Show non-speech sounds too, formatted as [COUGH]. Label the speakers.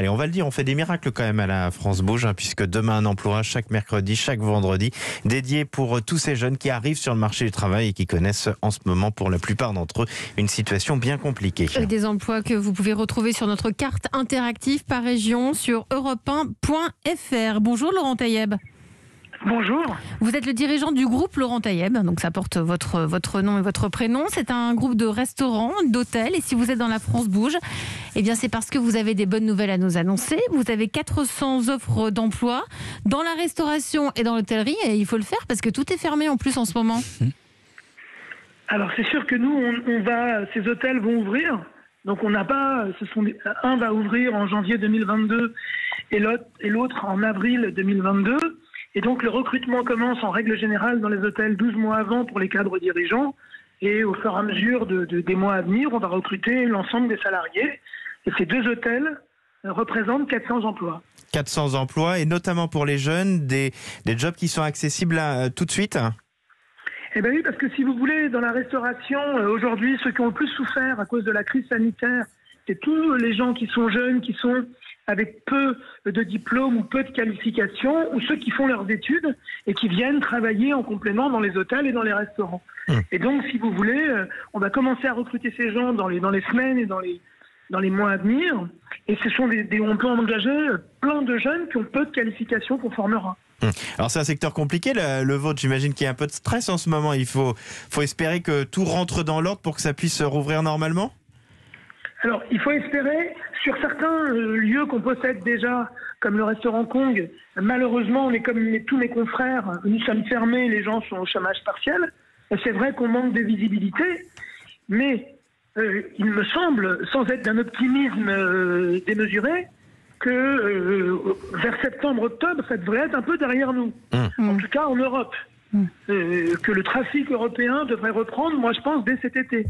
Speaker 1: Allez, on va le dire, on fait des miracles quand même à la France Bouge, hein, puisque demain un emploi chaque mercredi, chaque vendredi, dédié pour euh, tous ces jeunes qui arrivent sur le marché du travail et qui connaissent en ce moment, pour la plupart d'entre eux, une situation bien compliquée.
Speaker 2: Avec des emplois que vous pouvez retrouver sur notre carte interactive par région sur europe1.fr. Bonjour Laurent Taïeb.
Speaker 3: Bonjour.
Speaker 2: Vous êtes le dirigeant du groupe Laurent Taïeb, donc ça porte votre, votre nom et votre prénom. C'est un groupe de restaurants, d'hôtels, et si vous êtes dans la France Bouge, eh bien c'est parce que vous avez des bonnes nouvelles à nous annoncer. Vous avez 400 offres d'emploi dans la restauration et dans l'hôtellerie, et il faut le faire parce que tout est fermé en plus en ce moment. [LAUGHS]
Speaker 3: Alors c'est sûr que nous, on, on va, ces hôtels vont ouvrir. Donc on n'a pas, ce sont des- un va ouvrir en janvier 2022 et l'autre et l'autre en avril 2022. Et donc le recrutement commence en règle générale dans les hôtels 12 mois avant pour les cadres dirigeants. Et au fur et à mesure de- de- des mois à venir, on va recruter l'ensemble des salariés. Et ces deux hôtels euh, représentent 400 emplois.
Speaker 1: 400 emplois, et notamment pour les jeunes, des, des jobs qui sont accessibles euh, tout de suite.
Speaker 3: Eh bien oui, parce que si vous voulez, dans la restauration, euh, aujourd'hui, ceux qui ont le plus souffert à cause de la crise sanitaire, c'est tous les gens qui sont jeunes, qui sont avec peu de diplômes ou peu de qualifications, ou ceux qui font leurs études et qui viennent travailler en complément dans les hôtels et dans les restaurants.
Speaker 1: Mmh.
Speaker 3: Et donc, si vous voulez, euh, on va commencer à recruter ces gens dans les, dans les semaines et dans les, dans les mois à venir. Et ce sont des, des- on peut engager euh, plein de jeunes qui ont peu de qualifications qu'on formera.
Speaker 1: Alors c'est un secteur compliqué, le, le vôtre. J'imagine qu'il y a un peu de stress en ce moment. Il faut, faut espérer que tout rentre dans l'ordre pour que ça puisse rouvrir normalement?
Speaker 3: Alors, il faut espérer, sur certains euh, lieux qu'on possède déjà, comme le restaurant Kong, malheureusement, on est comme mes- tous mes confrères, nous sommes fermés, les gens sont au chômage partiel. C'est vrai qu'on manque de visibilité, mais euh, il me semble, sans être d'un optimisme euh, démesuré, que euh, vers septembre-octobre, ça devrait être un peu derrière nous. En tout cas, en Europe. Euh, que le trafic européen devrait reprendre, moi je pense, dès cet été.